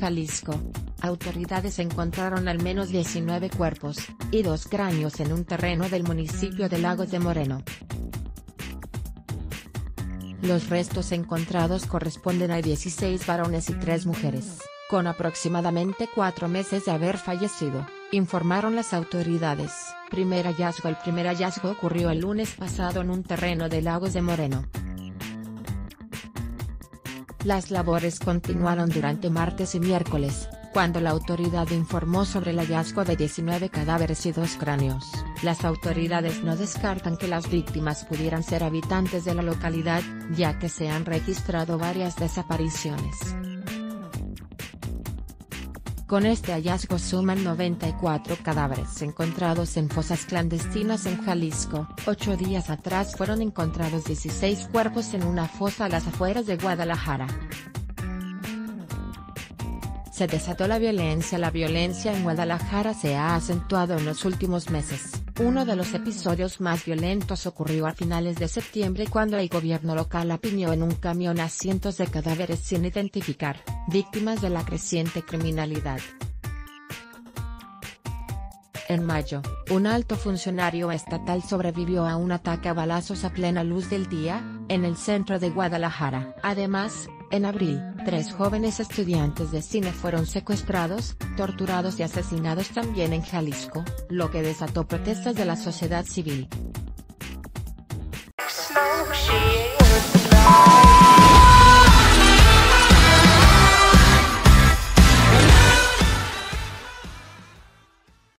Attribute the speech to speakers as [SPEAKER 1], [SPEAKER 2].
[SPEAKER 1] Jalisco. Autoridades encontraron al menos 19 cuerpos, y dos cráneos en un terreno del municipio de Lagos de Moreno. Los restos encontrados corresponden a 16 varones y 3 mujeres, con aproximadamente cuatro meses de haber fallecido, informaron las autoridades. Primer hallazgo El primer hallazgo ocurrió el lunes pasado en un terreno de Lagos de Moreno. Las labores continuaron durante martes y miércoles, cuando la autoridad informó sobre el hallazgo de 19 cadáveres y dos cráneos. Las autoridades no descartan que las víctimas pudieran ser habitantes de la localidad, ya que se han registrado varias desapariciones. Con este hallazgo suman 94 cadáveres encontrados en fosas clandestinas en Jalisco. Ocho días atrás fueron encontrados 16 cuerpos en una fosa a las afueras de Guadalajara. Se desató la violencia La violencia en Guadalajara se ha acentuado en los últimos meses. Uno de los episodios más violentos ocurrió a finales de septiembre cuando el gobierno local apiñó en un camión a cientos de cadáveres sin identificar, víctimas de la creciente criminalidad. En mayo, un alto funcionario estatal sobrevivió a un ataque a balazos a plena luz del día, en el centro de Guadalajara. Además, en abril, tres jóvenes estudiantes de cine fueron secuestrados, torturados y asesinados también en Jalisco, lo que desató protestas de la sociedad civil.